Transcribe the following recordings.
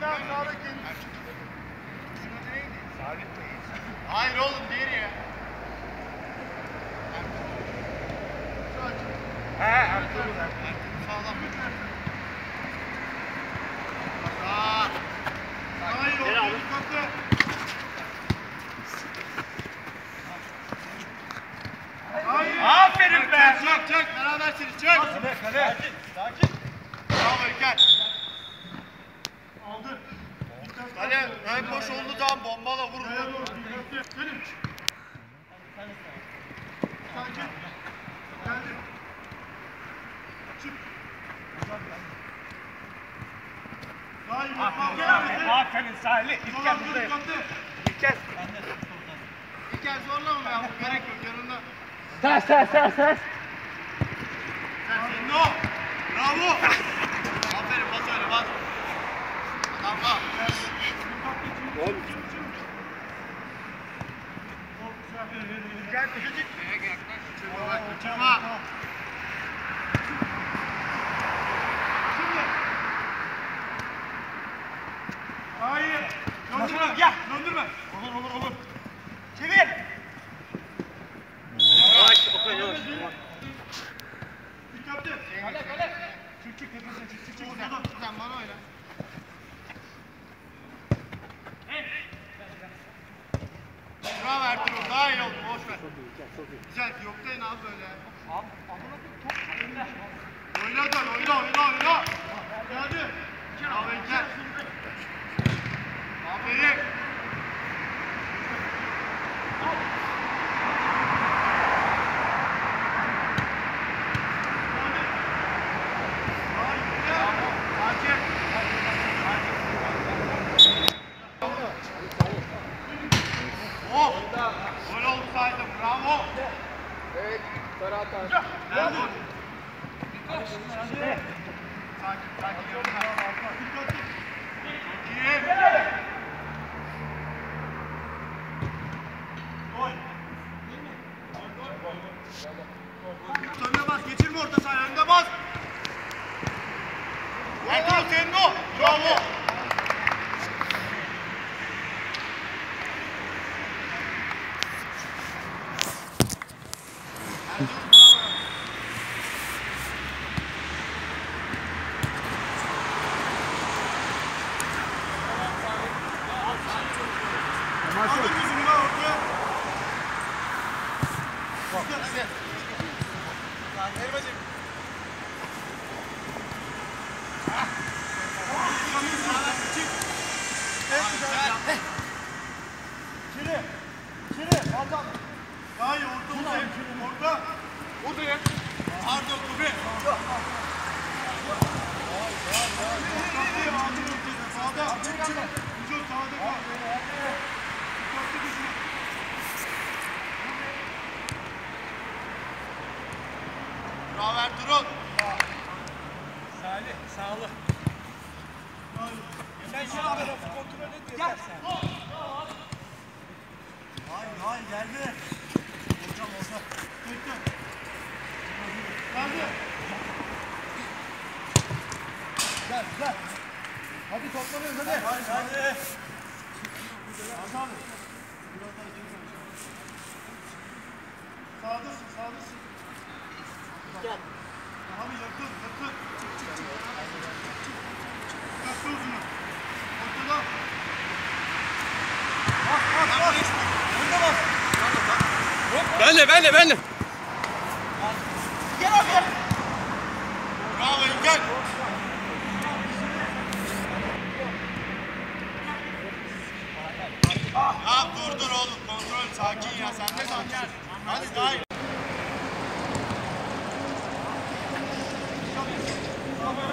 Garanti Sinan sağdaki. Hayır oğlum diğeri ya. He Ertuğrul. Sağlam. Aa. Hayır Gel oğlum abi. dikkatli. Hayır. Aferin be. Çek çek çek berabersiniz çek. Kale kale. Sakin. Bravo İlker. Aldı. Kale ön boş oldu tam bombala vur. vur. Gelin. Sakin. Geldi. Çık. Daha iyi. Aferin Gel abi, Salih. gel. Aferin Salih. Dolan, dur, buradayım. dikkatli. İlker. İlker zorlama ya. Gerek yok yanında. Ters ters ters ters. Sen senin o. Bravo. Aferin bas öyle bas. Adam bak. Gel küçücük. Neye yaklaş? Uçurma bak uçurma. Hayır. Döndürme. Gel. Döndürme. Olur olur olur. Çevir. Yavaş Okan yavaş. Dikkatli. Kale kale. Çık çık tepesine çık çık çık. Sen bana oyna. Bravo Ertuğrul. Daha iyi oldu. Boş ver. Güzel. Yoktayın abi böyle. Oyna dön. Oyna oyna oyna. Geldi. Bravo İlker. Aferin. Oh! Gol oldu saydım. Bravo. Evet, Ferhat abi. Gel gol. Sakin, sakin. Yanına. Çok iyi. Gol. Önüne bas, geçirme orta sahaya, önüne bas. Ertuğrul senin İçeri. İçeri. Aldan. Daha iyi orta uzay. Orta. Buradayım. Pardon Kubi. Sağda. Vücut sağda kal. Dikkatli düşün. Bravo Ertuğrul. Salih sağ ol. Sen şu an kontrol et sen. Hayır hayır geldi. Hocam orada. Bekle. Geldi. Gel gel. Hadi toplanıyoruz hadi. Hadi hadi. Hasan. Biraz daha dön. Sağdasın sağdasın. Gel. Bir yakın yakın. Uzunu. Ortada. Bas bas bas. Önde bas. Ben de, ben de, ben de. Gel abi gel. Bravo İlker. Ya dur dur oğlum kontrol sakin ya sen de sakin. Hadi daha iyi. Hadi hadi.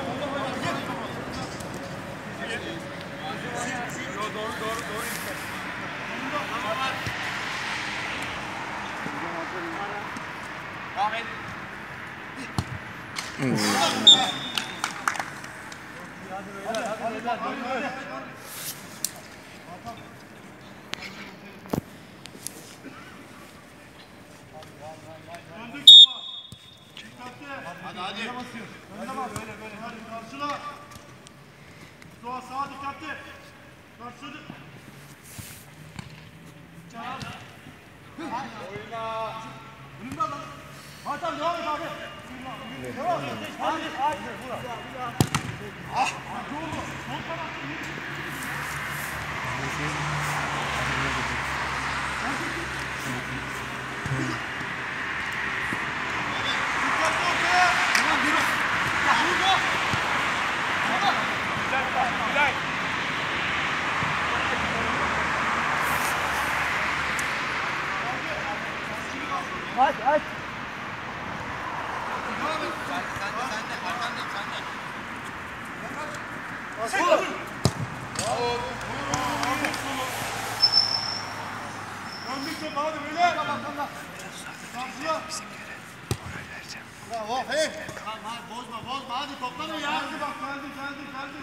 Önüne bak böyle böyle. Hadi karşıla. Soğa sağa dikkatli. Karşıla. Oyna. Önümde lan. Hadi abi devam et abi. Aç aç. Döndük top hadi böyle. Karşıla. Bravo. Hey. Tamam hadi bozma bozma hadi toplanın ya. Geldi bak geldi geldi geldi.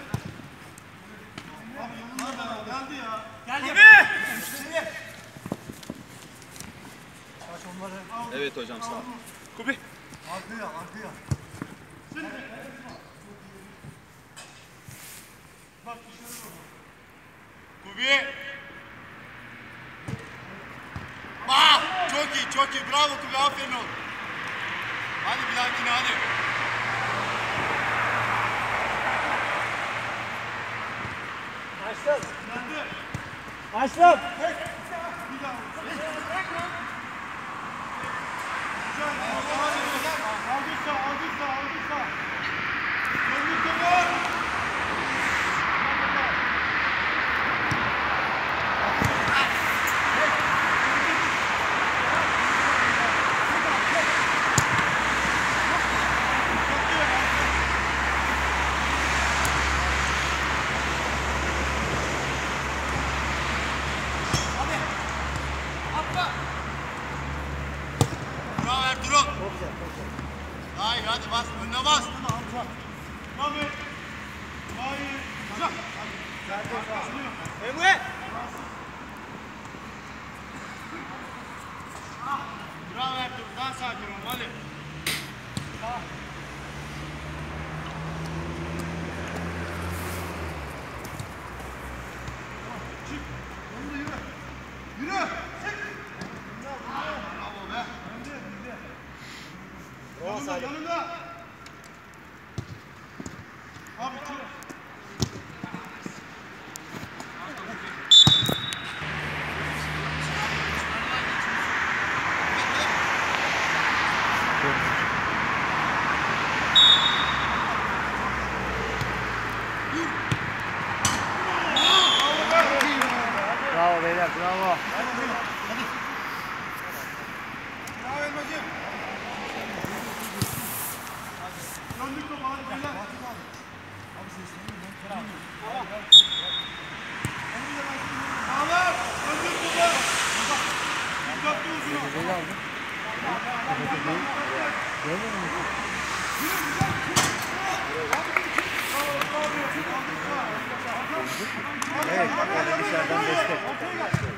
Abi yolunda da geldi ya. Geldi. Evet hocam sağ ol. Arkaya arkaya. Bak dışarı doğru. Kubi. Bak çok iyi çok iyi bravo Kubi aferin oğlum. Hadi bir dahakine hadi. Açtım. Açtım. Güzel. Aldıysa aldıysa aldıysa. Döndük topu. Bravo Ertuğrul. Hayır hadi bas önüne bas. Devam et. Hayır. Güzel. Emre. Bravo Ertuğrul. Daha sakin ol hadi. Çık. Önünde yürü. Yürü. Çık. Bravo be. Önde, önde. Yanında, yanında. Abi çık. Bravo beyler bravo. Bravo Elmacığım. Döndük topu hadi beyler. Sağlar. Döndük topu. Dikkatli uzun. Evet, yani dışarıdan destek.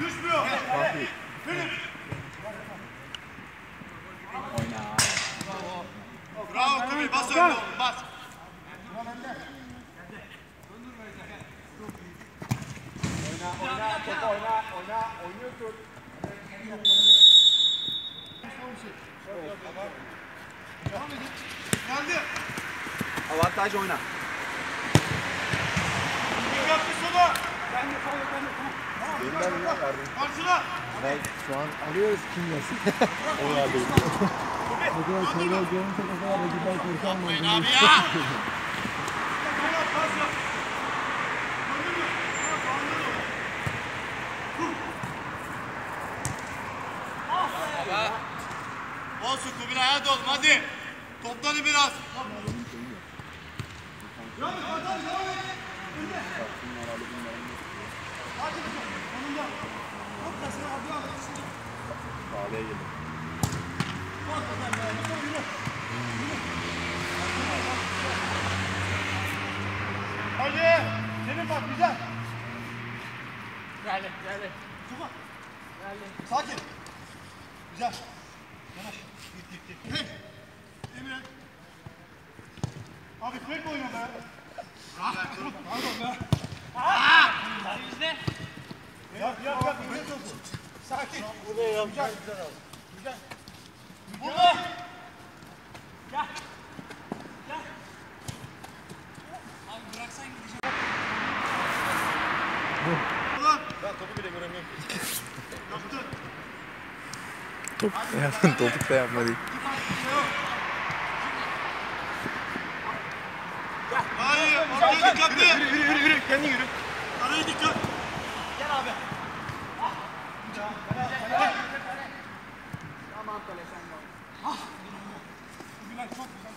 Düşmüyor. Benim. Bravo Kubi bas önde oğlum bas. Geldi. Avantaj oyna. Ben şu an alıyoruz kim yesin. o yerde. O kadar şeyler görünce o kadar rakipler korkan Yapmayın mı? abi ya. Sola pas yap. Gördün mü? Bak, anladın mı? Olsun Kubilay hadi oğlum hadi. Toplanın biraz. Bağlaya gelin. Hadi! Senin bak güzel. Geldi, geldi. Tufan. Geldi. Sakin. Güzel. Yanaş. Git, git, git. Hey! Emre. Abi kırık oyunu be. Rahat. Pardon be. Yüzde. Yap yap yap. Sakin. Buraya yap. Güzel. Güzel. Burada. Gel. Gel. Abi bıraksan gideceğim. Ulan. Ben topu bile göremiyorum. Yaptın. Top, topuk da yapma değil. Hayır. Ortaya dikkatli. Yürü yürü yürü. Kendin yürü. Araya dikkat. Gel abi. Güven çok güzel.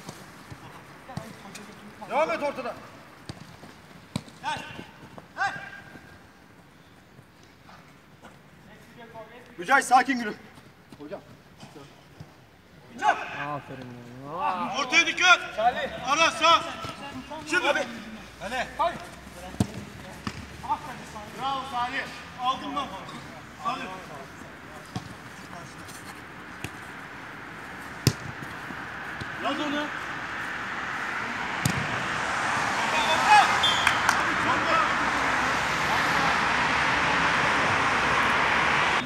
Devam et ortada. Gel. Gel. Mücahit sakin yürü. Hocam. Aferin ya. Ortaya dikkat. Salih. Ara sağ. Şimdi. Abi. Hele. Hadi. Bravo Salih. Aldın mı? Salih. Yaz onu.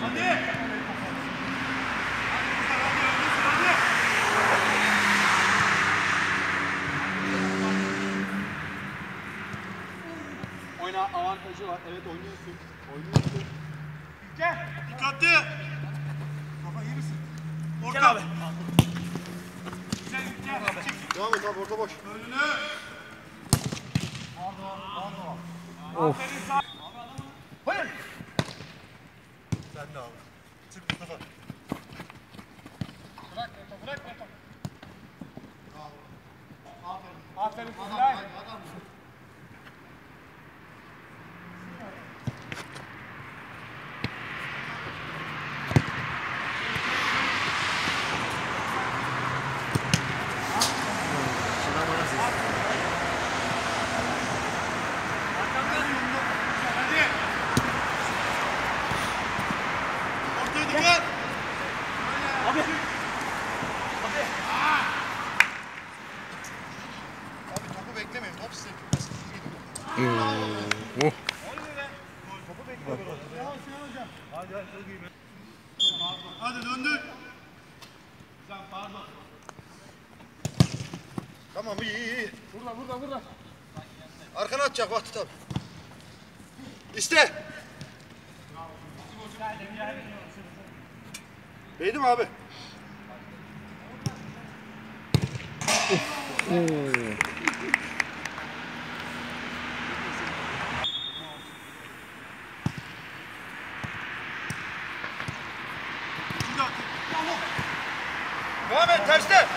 Hadi. Oyna avantajı var. Evet oynuyorsun. Oynuyorsun. Gel. Dikkatli. Kafa iyi misin? Orta. Gel abi. Güzel gel. Devam et abi orta boş. Önüne. Of. Aferin sağ. Hayır. Sen de abi. Çık Mustafa. Bırak Neto, bırak Neto. Aferin. Aferin Kubilay. Hadi. Ortaya dikkat. Abi. Abi topu beklemeyin. Top size. Oh. Yavaş yavaş hocam. Hadi. Sen pardon. Tamam iyi iyi iyi. Burada burada burada. Arkana atacak Vahdet abi. İste. Değdi mi abi? Şimdi et terste.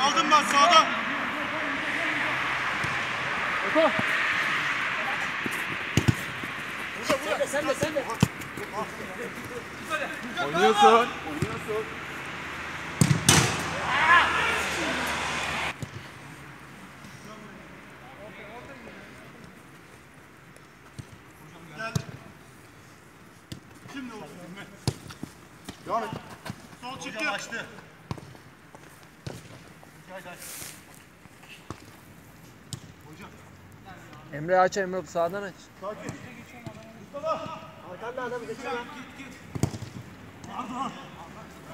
Aldım ben sağdan. Sen de sen de. Oynuyorsun. Gel. Şimdi olsun. Devam et. Sol çıktı. Açtı. Hocam. Emre aç Emre sağdan aç. Sakin. Mustafa. Arkanda adam geçiyor. Git git.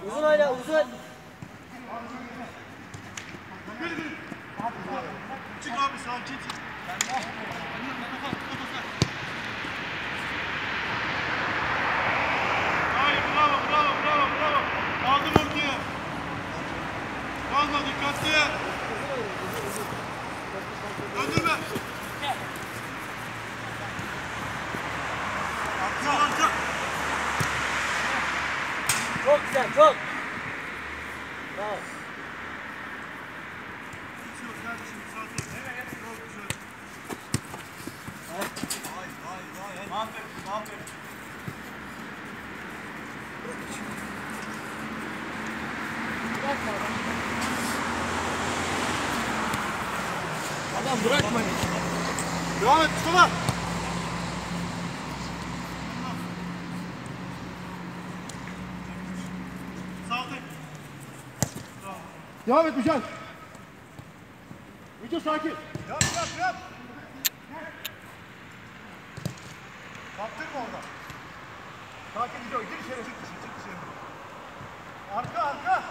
Uzun oyna uzun. Çık abi sakin çık. Hayır bravo bravo bravo bravo. Aldım ortaya. Kalma dikkatli. Döndürme. Arka arka. güzel çok. Bravo. Hiç yok kardeşim müsaade et. Evet. Çok güzel. Vay vay vay. Aferin aferin. Adam bırakma. Devam et Mustafa. Sağ ol. Devam et Mücahit. Mücahit sakin. Yap yap yap. Kaptırma orada. Sakin gidiyor. Gir içeri. Çık dışarı. Çık dışarı. Arka arka.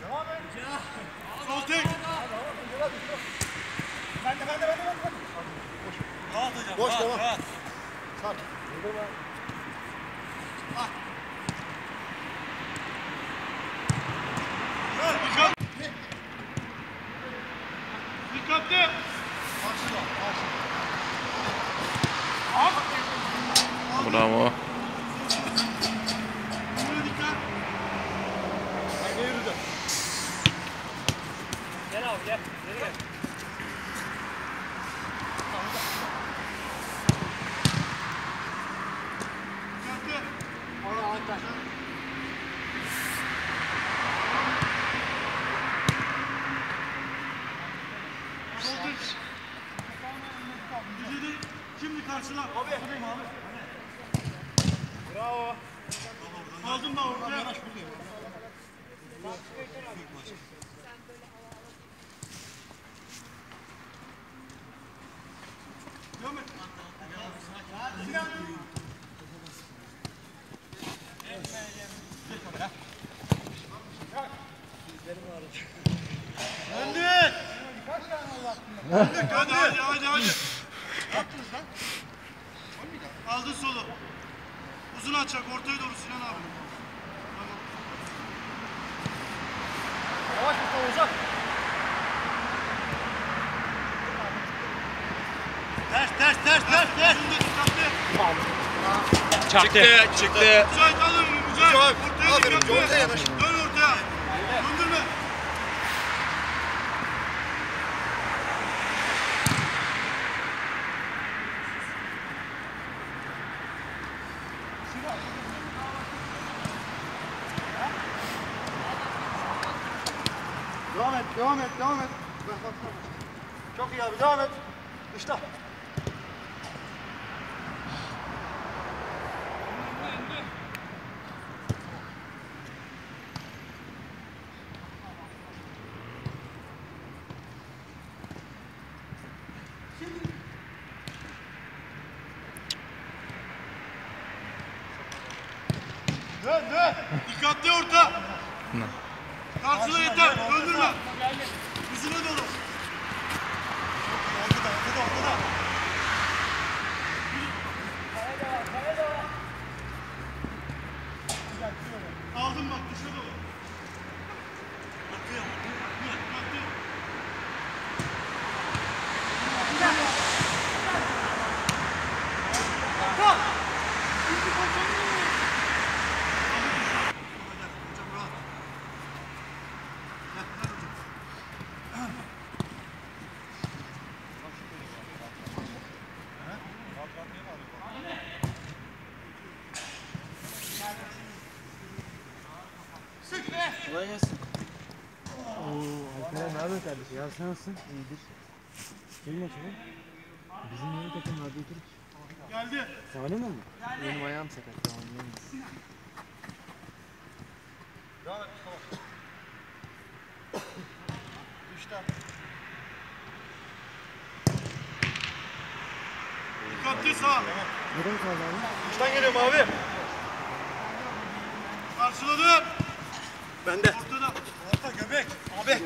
Devam et. Sol tek. Ben de ben de ben de de. Rahat hocam. Boş devam. Sakin. Evet, dikkat. Dikkatli. Karşıda, karşıda. Bravo. Buraya dikkat. Haydi yürüdü. Gel abi gel. Geri gel. Dikkatli. Orada Alper. Sol tek. Düzeli şimdi karşıla. Abi. abi. Bravo. Aldın da ortaya. Devam et. Sinan. Döndü. Hadi hadi hadi hadi. Yaptınız lan. Aldın solu. Uzun açacak ortaya doğru Sinan abi. Yavaş Mustafa uzak. Ters ters ters ters ters. Dikkatli. Çıktı. Çıktı. Mücahit al önünü Mücahit. Ortaya dikkatli. Dön ortaya. Döndürme. Devam et, devam et, devam et. Çok iyi abi devam et. Dışta. Dön dön. Dikkatli orta. Karşıla yeter. Öldürme. Yüzüne doğru. Ortada, ortada, ortada. Aldım bak dışa doğru. Arkaya, arkaya, arkaya. Hocam rahat. Gel, gel hocam. Kolay gelsin. Oo, Alperen ne haber kardeşim? Ya sen nasılsın? İyidir. Kim maçı bu? Bizim yeni takım Radyo Türk. Geldi. Sen oynamıyor musun? Benim ayağım sakat. ya, oynayamaz. Devam et Mustafa. Üçten. Dikkatli sağ. Neden kaldı abi? Üçten geliyorum abi. Karşıladım. Bende. Ortada. Orta göbek. Abi.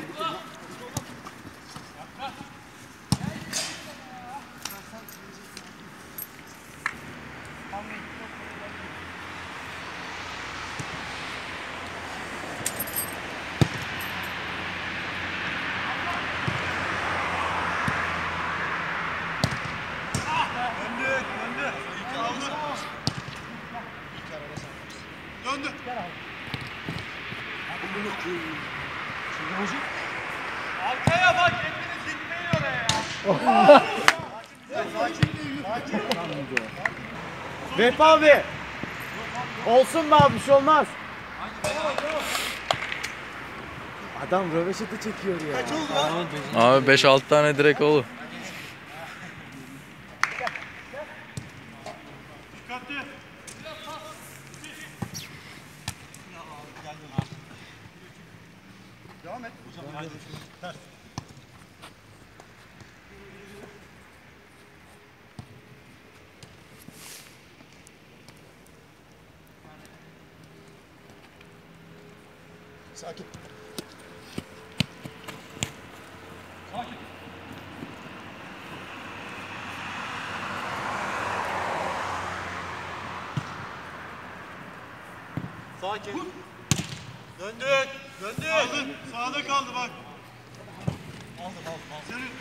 Arkaya bak hepiniz gitmeyin oraya. Vep abi. Olsun be abi bir şey olmaz. Adam röveşatı çekiyor ya. Kaç oldu lan? Abi 5-6 tane direkt olur. Sakin. Sakin. Sakin. Döndük. Döndük. Kaldı. Sağda kaldı bak. Aldım aldım aldım. Senin.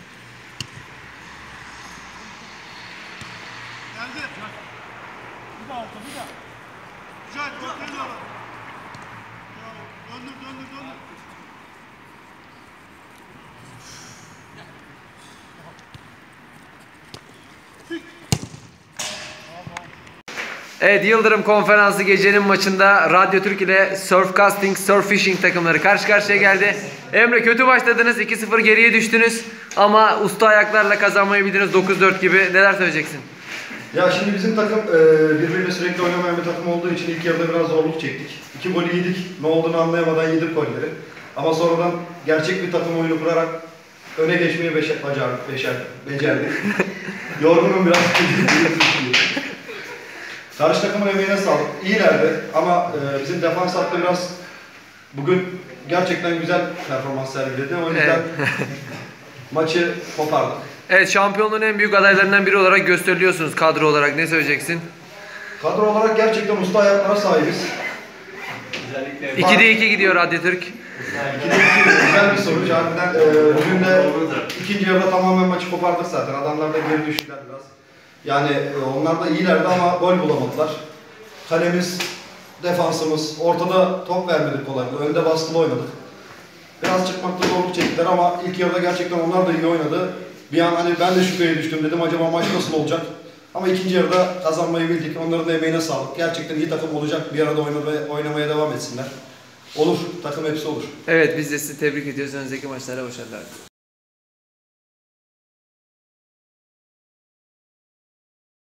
Geldi. Bir daha aldım bir daha. Güzel. Ortaya doğru. Bravo. Döndür döndür döndür. Evet Yıldırım Konferansı gecenin maçında Radyo Türk ile Surfcasting, Surf Fishing takımları karşı karşıya geldi. Emre kötü başladınız. 2-0 geriye düştünüz. Ama usta ayaklarla kazanmayı bildiniz 9-4 gibi. Neler söyleyeceksin? Ya şimdi bizim takım e, birbiriyle sürekli oynamayan bir takım olduğu için ilk yarıda biraz zorluk çektik. İki golü yedik. Ne olduğunu anlayamadan yedik golleri. Ama sonradan gerçek bir takım oyunu kurarak öne geçmeyi beşer, bacardık, beşer, becerdik. Yorgunum biraz. Karşı takımın emeğine sağlık. İyilerdi ama e, bizim defans hattı biraz bugün gerçekten güzel performans sergiledi. O yüzden maçı kopardık. Evet şampiyonluğun en büyük adaylarından biri olarak gösteriliyorsunuz kadro olarak. Ne söyleyeceksin? Kadro olarak gerçekten usta ayaklara sahibiz. 2'de 2 gidiyor Radyo Türk. Güzel bir sonuç. Harbiden e, bugün de ikinci yarıda tamamen maçı kopardık zaten. Adamlar da geri düştüler biraz. Yani e, onlar da iyilerdi ama gol bulamadılar. Kalemiz, defansımız, ortada top vermedik kolaylıkla. Önde baskılı oynadık. Biraz çıkmakta zorluk çektiler ama ilk yarıda gerçekten onlar da iyi oynadı. Bir an hani ben de şüpheye düştüm dedim acaba maç nasıl olacak? Ama ikinci yarıda kazanmayı bildik. Onların da emeğine sağlık. Gerçekten iyi takım olacak. Bir arada oynamaya, oynamaya devam etsinler. Olur. Takım hepsi olur. Evet biz de sizi tebrik ediyoruz. Önümüzdeki maçlara başarılar.